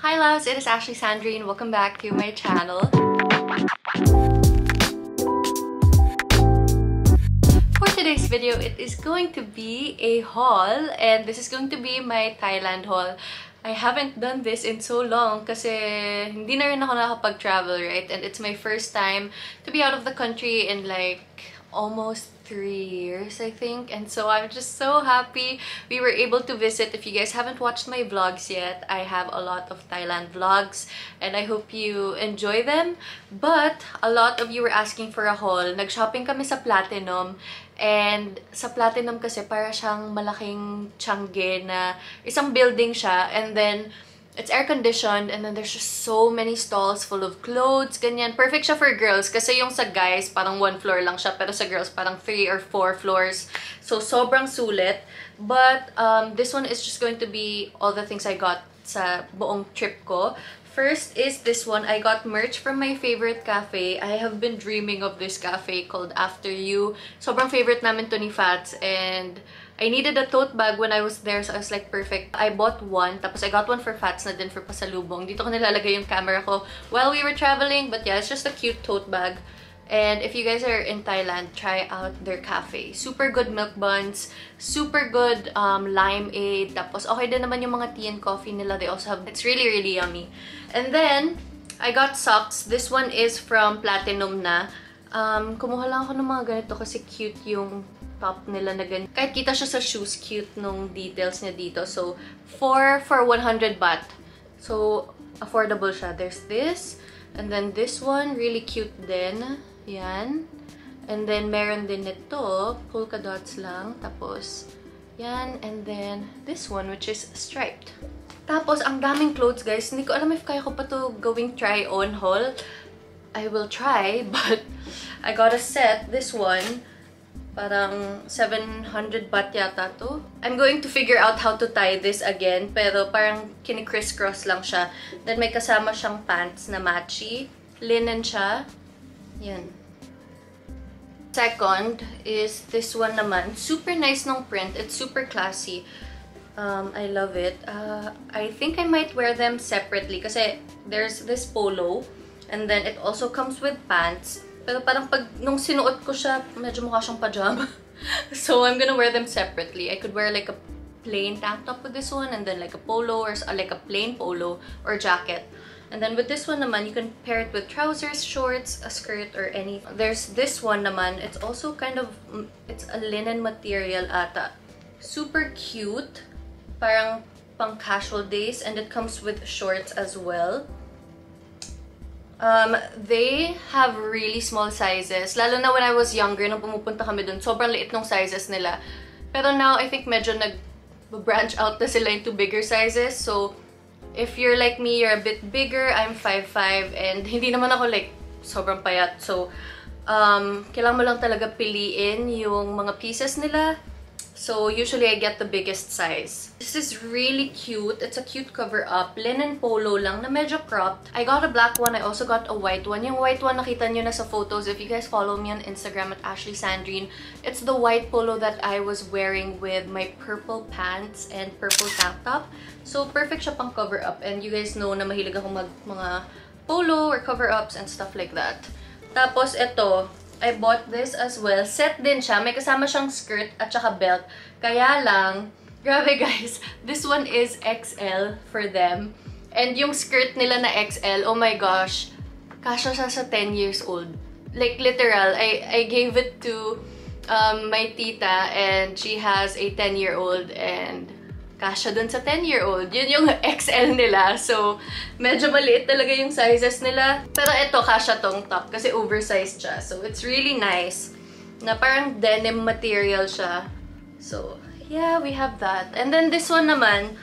Hi loves, it is Ashley Sandrine. Welcome back to my channel. For today's video, it is going to be a haul and this is going to be my Thailand haul. I haven't done this in so long kasi hindi na rin ako nakapag-travel, right? And it's my first time to be out of the country in like almost three years, I think. And so I'm just so happy we were able to visit. If you guys haven't watched my vlogs yet, I have a lot of Thailand vlogs and I hope you enjoy them. But a lot of you were asking for a haul. Nag-shopping kami sa Platinum and sa Platinum kasi para siyang malaking Changge na isang building siya and then It's air-conditioned and then there's just so many stalls full of clothes, ganyan. Perfect siya for girls kasi yung sa guys, parang one floor lang siya. Pero sa girls, parang three or four floors. So, sobrang sulit. But um, this one is just going to be all the things I got sa buong trip ko. First is this one. I got merch from my favorite cafe. I have been dreaming of this cafe called After You. Sobrang favorite namin to ni Fats and I needed a tote bag when I was there, so I was like, perfect. I bought one, tapos I got one for Fats na din for pasalubong. Dito ko nilalagay yung camera ko while we were traveling, but yeah, it's just a cute tote bag. And if you guys are in Thailand, try out their cafe. Super good milk buns, super good um, limeade, tapos okay din naman yung mga tea and coffee nila. They also have, it's really, really yummy. And then, I got socks. This one is from Platinum na. Um, kumuha lang ako ng mga ganito kasi cute yung top nila na ganyan. Kahit kita siya sa shoes, cute nung details niya dito. So, 4 for 100 baht. So, affordable siya. There's this. And then this one, really cute din. Yan. And then, meron din ito. Polka dots lang. Tapos, yan. And then, this one, which is striped. Tapos, ang daming clothes, guys. Hindi ko alam if kaya ko pa to gawing try-on haul. I will try, but I got a set. This one, Parang 700 baht yata to. I'm going to figure out how to tie this again. Pero parang kini-crisscross lang siya. Then may kasama siyang pants na matchy. Linen siya. Yan. Second is this one naman. Super nice nung print. It's super classy. Um, I love it. Uh, I think I might wear them separately kasi there's this polo and then it also comes with pants pero parang pag, nung sinuot ko siya, medyo mukha siyang pajama. so, I'm gonna wear them separately. I could wear like a plain tank top with this one and then like a polo or uh, like a plain polo or jacket. And then with this one naman, you can pair it with trousers, shorts, a skirt, or any. There's this one naman. It's also kind of, it's a linen material ata. Super cute. Parang pang casual days. And it comes with shorts as well. Um, they have really small sizes. Lalo na when I was younger, nung pumupunta kami dun, sobrang liit ng sizes nila. Pero now, I think medyo nag-branch out na sila into bigger sizes. So, if you're like me, you're a bit bigger, I'm 5'5", and hindi naman ako like sobrang payat. So, um, kailangan mo lang talaga piliin yung mga pieces nila So usually I get the biggest size. This is really cute. It's a cute cover up. Linen polo lang na medyo cropped. I got a black one. I also got a white one. Yung white one nakita nyo na sa photos. If you guys follow me on Instagram at Ashley Sandrine, it's the white polo that I was wearing with my purple pants and purple tank top. So perfect siya pang cover up. And you guys know na mahilig ako mag mga polo or cover ups and stuff like that. Tapos ito, I bought this as well. Set din siya. May kasama siyang skirt at saka belt. Kaya lang, grabe guys, this one is XL for them. And yung skirt nila na XL, oh my gosh, kasha siya sa 10 years old. Like literal, I, I gave it to um, my tita and she has a 10-year-old and kasha dun sa 10-year-old. Yun yung XL nila. So, medyo maliit talaga yung sizes nila. Pero ito, kasha tong top kasi oversized siya. So, it's really nice. Na parang denim material siya. So, yeah, we have that. And then this one naman,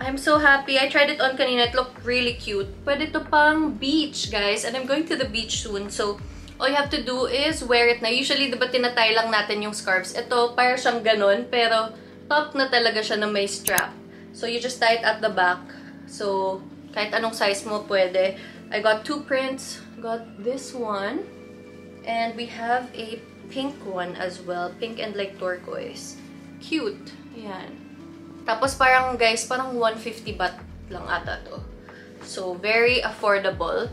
I'm so happy. I tried it on kanina. It looked really cute. Pwede to pang beach, guys. And I'm going to the beach soon. So, all you have to do is wear it na. Usually, diba tinatay lang natin yung scarves? Ito, para siyang ganun. Pero, top na talaga siya na may strap. So, you just tie it at the back. So, kahit anong size mo pwede. I got two prints. Got this one. And we have a pink one as well. Pink and like turquoise. Cute. Ayan. Tapos parang guys, parang 150 baht lang ata to. So, very affordable.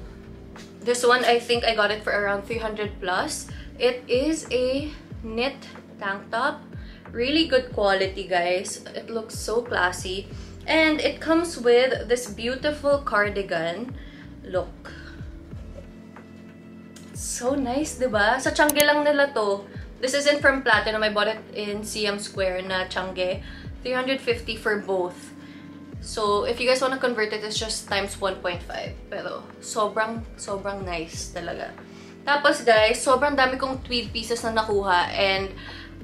This one, I think I got it for around 300 plus. It is a knit tank top. Really good quality, guys. It looks so classy. And it comes with this beautiful cardigan. Look. So nice, di ba? Sa Changi lang nila to. This isn't from Platinum. I bought it in CM Square na Changi. 350 for both. So, if you guys want to convert it, it's just times 1.5. Pero, sobrang, sobrang nice talaga. Tapos, guys, sobrang dami kong tweed pieces na nakuha. And,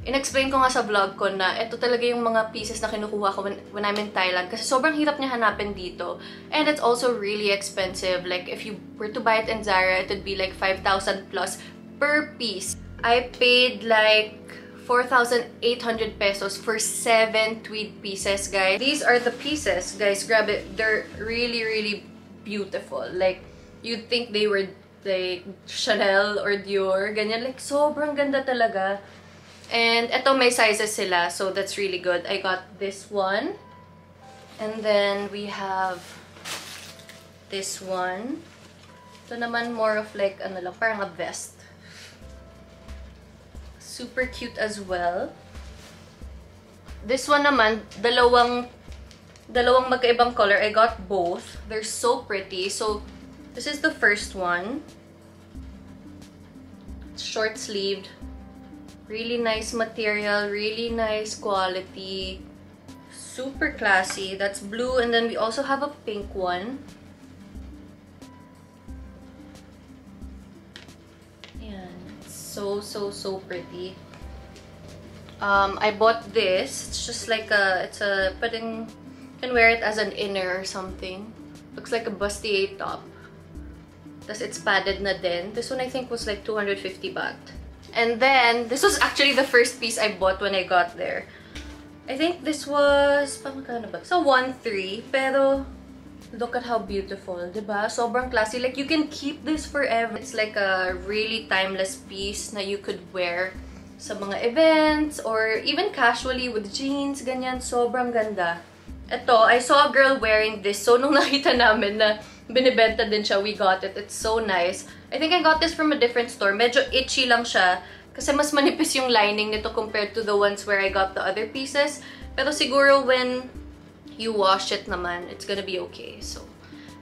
in-explain ko nga sa vlog ko na ito talaga yung mga pieces na kinukuha ko when, when I'm in Thailand. Kasi sobrang hirap niya hanapin dito. And it's also really expensive. Like, if you were to buy it in Zara, it would be like 5,000 plus per piece. I paid like 4,800 pesos for 7 tweed pieces, guys. These are the pieces, guys. Grab it. They're really, really beautiful. Like, you'd think they were like Chanel or Dior. Ganyan. Like, sobrang ganda talaga. And ito may sizes sila. So, that's really good. I got this one. And then, we have this one. Ito naman more of like, ano lang, parang a vest. Super cute as well. This one naman, dalawang dalawang magkaibang color. I got both. They're so pretty. So, this is the first one. Short sleeved. Really nice material. Really nice quality. Super classy. That's blue. And then we also have a pink one. so, so, so pretty. Um, I bought this. It's just like a, it's a, putting, can wear it as an inner or something. Looks like a bustier top. Tapos it's padded na din. This one I think was like 250 baht. And then, this was actually the first piece I bought when I got there. I think this was, pamagkano ba? So, 1.3. Pero, Look at how beautiful, diba? Sobrang classy. Like, you can keep this forever. It's like a really timeless piece na you could wear sa mga events or even casually with jeans, ganyan. Sobrang ganda. Ito, I saw a girl wearing this. So, nung nakita namin na binibenta din siya, we got it. It's so nice. I think I got this from a different store. Medyo itchy lang siya. Kasi mas manipis yung lining nito compared to the ones where I got the other pieces. Pero siguro when you wash it naman, it's gonna be okay. So,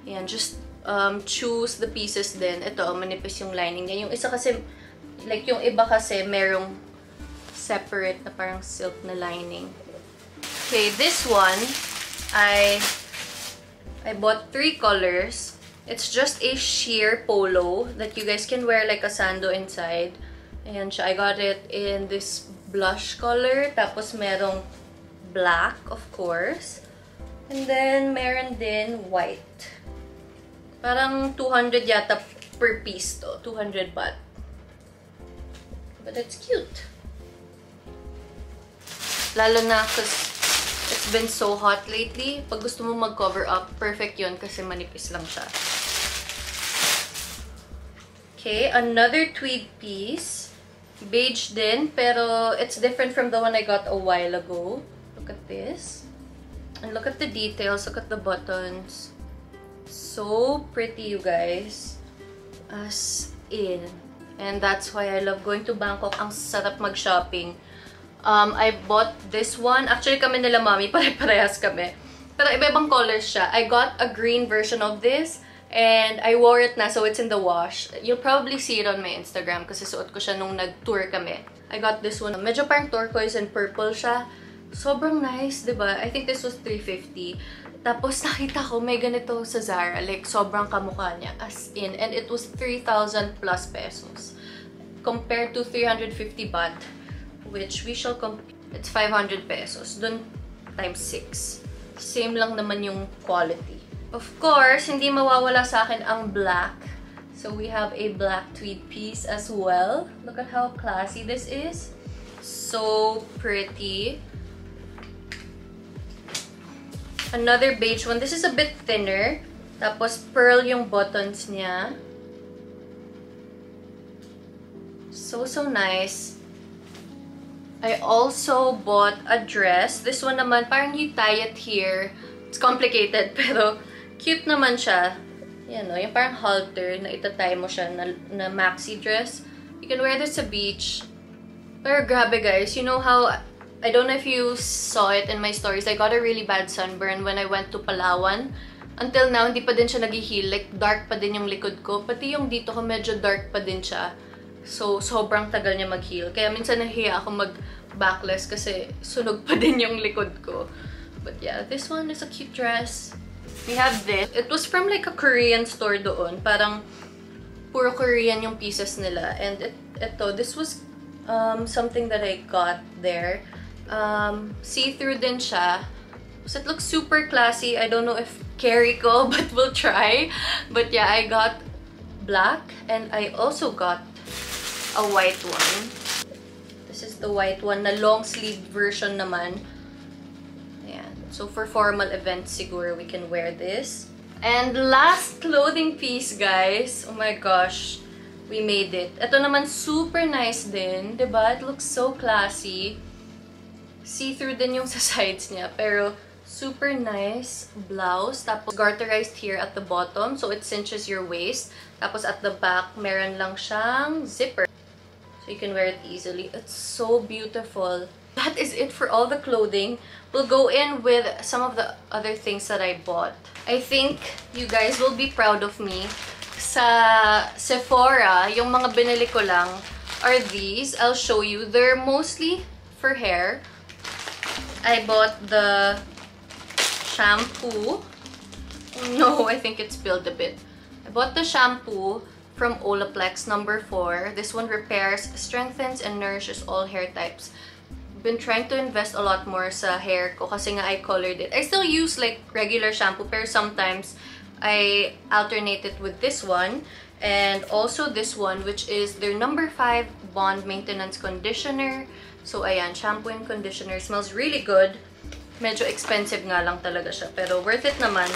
ayan, just um, choose the pieces din. Ito, manipis yung lining niya. Yung isa kasi, like yung iba kasi, merong separate na parang silk na lining. Okay, this one, I, I bought three colors. It's just a sheer polo that you guys can wear like a sando inside. Ayan siya. I got it in this blush color. Tapos merong black, of course. And then, meron din white. Parang 200 yata per piece to. 200 baht. But it's cute. Lalo na because it's been so hot lately. Pag gusto mo mag-cover up, perfect yun kasi manipis lang siya. Okay, another tweed piece. Beige din, pero it's different from the one I got a while ago. Look at this. And look at the details, look at the buttons. So pretty, you guys. As in. And that's why I love going to Bangkok. Ang sarap mag-shopping. Um, I bought this one. Actually, kami nila mami, pare-parehas kami. Pero iba-ibang colors siya. I got a green version of this. And I wore it na, so it's in the wash. You'll probably see it on my Instagram kasi suot ko siya nung nag-tour kami. I got this one. Medyo parang turquoise and purple siya. Sobrang nice, di ba? I think this was 350. Tapos nakita ko may ganito sa Zara. Like, sobrang kamukha niya. As in. And it was 3,000 plus pesos. Compared to 350 baht. Which we shall compare. It's 500 pesos. Dun times 6. Same lang naman yung quality. Of course, hindi mawawala sa akin ang black. So we have a black tweed piece as well. Look at how classy this is. So pretty. Another beige one. This is a bit thinner. Tapos, pearl yung buttons niya. So, so nice. I also bought a dress. This one naman, parang you tie it here. It's complicated, pero cute naman siya. yan o, yung parang halter na itatay mo siya na, na maxi dress. You can wear this sa beach. Pero grabe guys, you know how, I don't know if you saw it in my stories, I got a really bad sunburn when I went to Palawan. Until now, hindi pa din siya nag-heal. Like, dark pa din yung likod ko. Pati yung dito ko, medyo dark pa din siya. So, sobrang tagal niya mag-heal. Kaya minsan nahiya ako mag-backless kasi sunog pa din yung likod ko. But yeah, this one is a cute dress. We have this. It was from like a Korean store doon. Parang puro Korean yung pieces nila. And it, ito, this was um, something that I got there. Um, see-through din siya. So it looks super classy. I don't know if carry ko, but we'll try. But yeah, I got black and I also got a white one. This is the white one na long sleeve version naman. So for formal events siguro we can wear this. And last clothing piece, guys. Oh my gosh. We made it. Ito naman super nice din. ba diba? It looks so classy. See-through din yung sa sides niya. Pero super nice blouse. Tapos garterized here at the bottom. So it cinches your waist. Tapos at the back, meron lang siyang zipper. You can wear it easily. It's so beautiful. That is it for all the clothing. We'll go in with some of the other things that I bought. I think you guys will be proud of me. Sa Sephora, yung mga binili ko lang are these. I'll show you. They're mostly for hair. I bought the shampoo. No, I think it spilled a bit. I bought the shampoo from Olaplex number 4. This one repairs, strengthens, and nourishes all hair types been trying to invest a lot more sa hair ko kasi nga I colored it. I still use like regular shampoo pero sometimes I alternate it with this one and also this one which is their number 5 Bond Maintenance Conditioner. So ayan, shampoo and conditioner. Smells really good. Medyo expensive nga lang talaga siya pero worth it naman.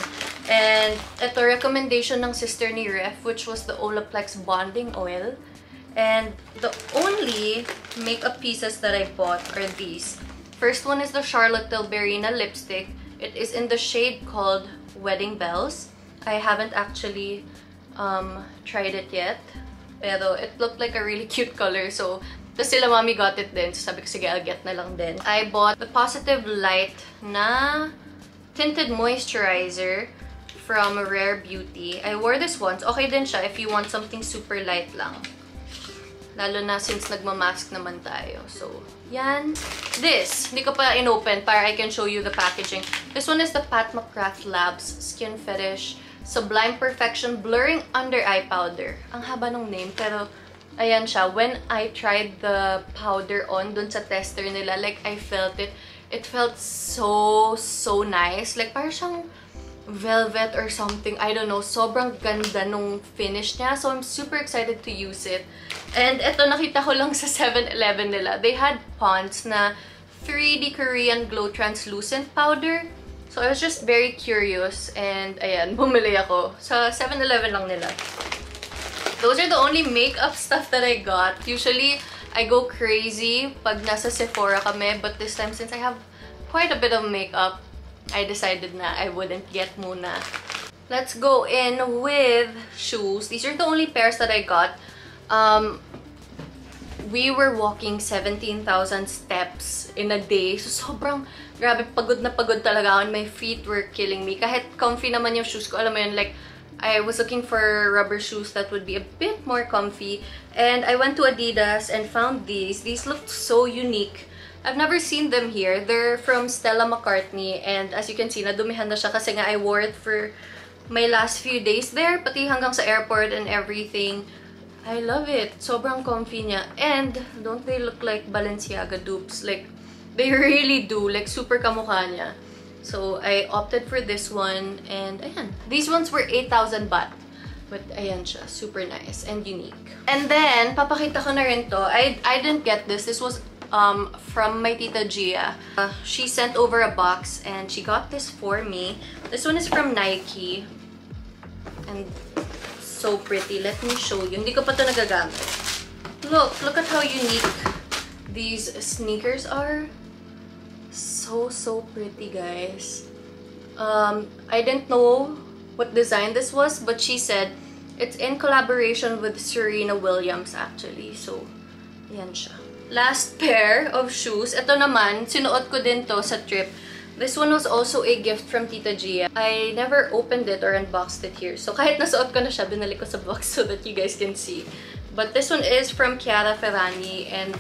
And ito recommendation ng sister ni Ref which was the Olaplex Bonding Oil. And the only makeup pieces that I bought are these. First one is the Charlotte Tilburyna lipstick. It is in the shade called Wedding Bells. I haven't actually um, tried it yet. Pero it looked like a really cute color. So, tapos sila mami got it din. So, sabi ko, sige, I'll get na lang din. I bought the Positive Light na tinted moisturizer from Rare Beauty. I wore this once. Okay din siya if you want something super light lang. Lalo na since nagmamask naman tayo. So, yan. This, hindi ko pa inopen para I can show you the packaging. This one is the Pat McGrath Labs Skin Fetish Sublime Perfection Blurring Under Eye Powder. Ang haba ng name, pero ayan siya. When I tried the powder on dun sa tester nila, like, I felt it. It felt so, so nice. Like, parang siyang velvet or something. I don't know. Sobrang ganda nung finish niya. So, I'm super excited to use it. And ito, nakita ko lang sa 7-Eleven nila. They had Pond's na 3D Korean Glow Translucent Powder. So, I was just very curious. And, ayan, bumili ako. Sa 7-Eleven lang nila. Those are the only makeup stuff that I got. Usually, I go crazy pag nasa Sephora kami. But this time, since I have quite a bit of makeup, I decided na I wouldn't get muna. Let's go in with shoes. These are the only pairs that I got. Um, we were walking 17,000 steps in a day. So, sobrang grabe, pagod na pagod talaga ako. My feet were killing me. Kahit comfy naman yung shoes ko, alam mo yun, like, I was looking for rubber shoes that would be a bit more comfy. And I went to Adidas and found these. These looked so unique. I've never seen them here. They're from Stella McCartney and as you can see, nadumihan na siya kasi nga I wore it for my last few days there, pati hanggang sa airport and everything. I love it. Sobrang comfy niya. And don't they look like Balenciaga dupes? Like, they really do. Like, super kamukha niya. So, I opted for this one and ayan. These ones were 8,000 baht. But ayan siya, super nice and unique. And then, papakita ko na rin to. I, I didn't get this. This was um, from my tita Gia. Uh, she sent over a box and she got this for me. This one is from Nike. And so pretty. Let me show you. Hindi ko pa ito nagagamit. Look, look at how unique these sneakers are. So, so pretty, guys. Um, I didn't know what design this was, but she said it's in collaboration with Serena Williams actually. So, yan siya. Last pair of shoes. Ito naman, sinuot ko din to sa trip. This one was also a gift from Tita Gia. I never opened it or unboxed it here. So kahit nasuot ko na siya, binalik ko sa box so that you guys can see. But this one is from Chiara Ferrani and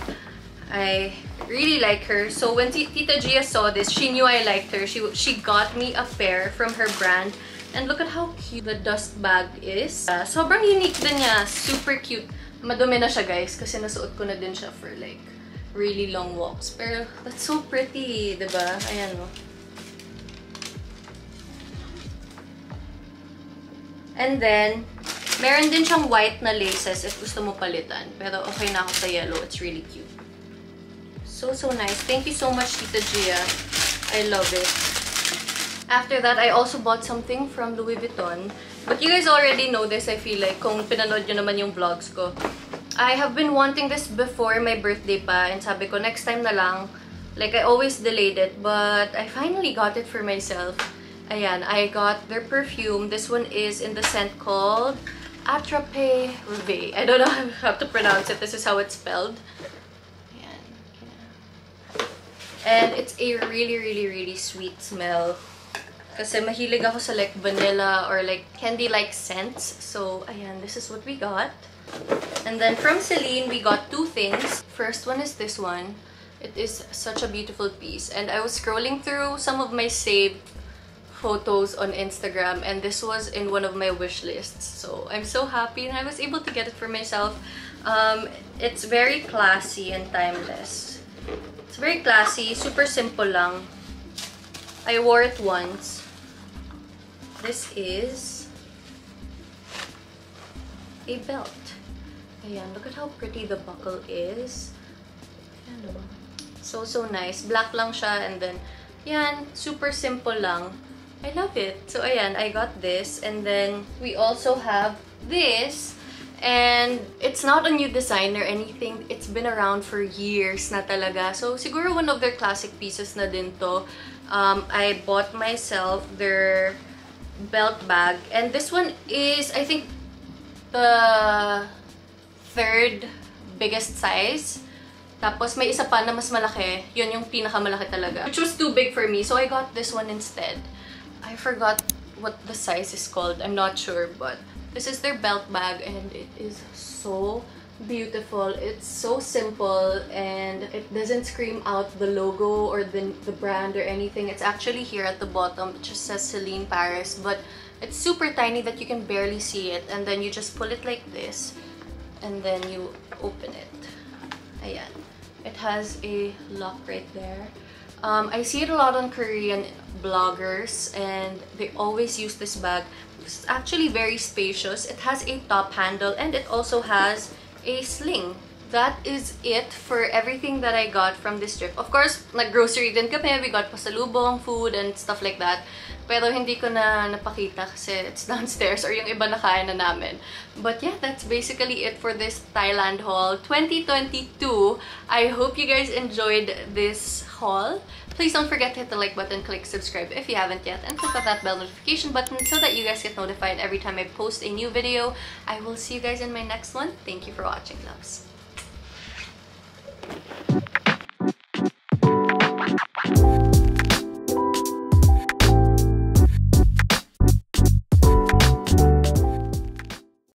I really like her. So when Tita Gia saw this, she knew I liked her. She, she got me a pair from her brand. And look at how cute the dust bag is. Uh, sobrang unique din niya. Super cute. Madumi na siya guys kasi nasuot ko na din siya for like really long walks. Pero that's so pretty, ba? Ayan o. And then, meron din siyang white na laces if gusto mo palitan. Pero okay na ako sa yellow. It's really cute. So, so nice. Thank you so much, Tita Gia. I love it. After that, I also bought something from Louis Vuitton. But you guys already know this, I feel like, kung pinanood nyo naman yung vlogs ko. I have been wanting this before my birthday pa, and sabi ko, next time na lang. Like, I always delayed it, but I finally got it for myself. Ayan, I got their perfume. This one is in the scent called Atrape Reve. I don't know how to pronounce it. This is how it's spelled. And it's a really, really, really sweet smell. Kasi mahilig ako sa like vanilla or like candy-like scents. So, ayan, this is what we got. And then from Celine, we got two things. First one is this one. It is such a beautiful piece. And I was scrolling through some of my saved photos on Instagram and this was in one of my wish lists. So I'm so happy and I was able to get it for myself. Um, it's very classy and timeless. It's very classy, super simple lang. I wore it once. This is a belt. Ayan, look at how pretty the buckle is. Ayan, oh. So, so nice. Black lang siya and then, yan, super simple lang. I love it. So, ayan, I got this. And then, we also have this. And it's not a new design or anything. It's been around for years na talaga. So, siguro one of their classic pieces na din to. Um, I bought myself their belt bag. And this one is, I think, the third biggest size. Tapos may isa pa na mas malaki. Yun yung pinakamalaki talaga. Which was too big for me. So I got this one instead. I forgot what the size is called. I'm not sure. But this is their belt bag. And it is so beautiful. It's so simple. And it doesn't scream out the logo or the, the brand or anything. It's actually here at the bottom. It just says Celine Paris. But it's super tiny that you can barely see it. And then you just pull it like this. And then you open it. Ayan. It has a lock right there. Um, I see it a lot on Korean bloggers and they always use this bag. It's actually very spacious. It has a top handle and it also has a sling. That is it for everything that I got from this trip. Of course, nag-grocery din kami. We got pasalubong, food, and stuff like that. Pero hindi ko na napakita kasi it's downstairs or yung iba na kaya na namin. But yeah, that's basically it for this Thailand haul 2022. I hope you guys enjoyed this haul. Please don't forget to hit the like button, click subscribe if you haven't yet, and click on that bell notification button so that you guys get notified every time I post a new video. I will see you guys in my next one. Thank you for watching, loves.